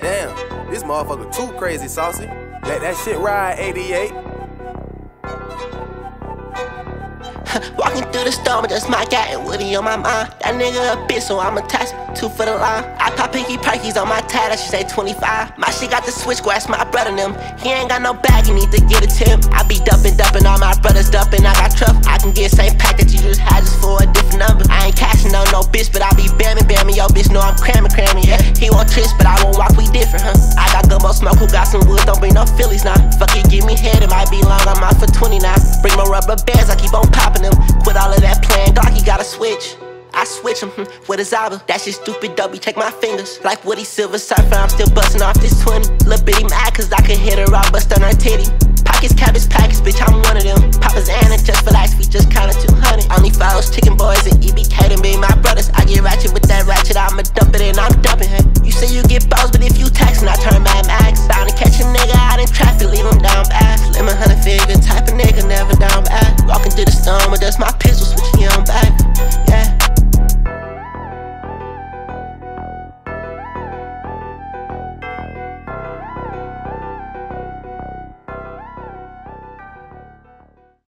Damn, this motherfucker too crazy saucy. Let that shit ride, 88. Walking through the storm, just my guy and Woody on my mind. That nigga a bitch, so I'm attached. Two for the line. I pop pinky perkies on my tag, that she say 25. My shit got the switch, go my brother them. He ain't got no bag, he need to get to him. I be dumping, dumping, all my brothers dumping. I got truff, I can get same pack that you just had just for a different number. I ain't cashing on no bitch, but I be bamming, bamming. Yo, bitch, know I'm cramming, cramming, yeah. He want tricks, but I won't walk, different, huh? I got gumbo smoke, who got some wood, don't bring no Phillies now. Fuck it, give me head, it might be long, I'm out for 20 now. Bring my rubber bands, I keep on popping them. Quit all of that playing, Glocky gotta switch. I switch him hmm, with a Zaba. That shit stupid, W. Check my fingers. Like Woody Silver Surfer, I'm still busting off this 20. Lil' bitty mad, cause I can hit her off, bust on her titty. Pockets, cabbage, package, bitch, I'm but that's my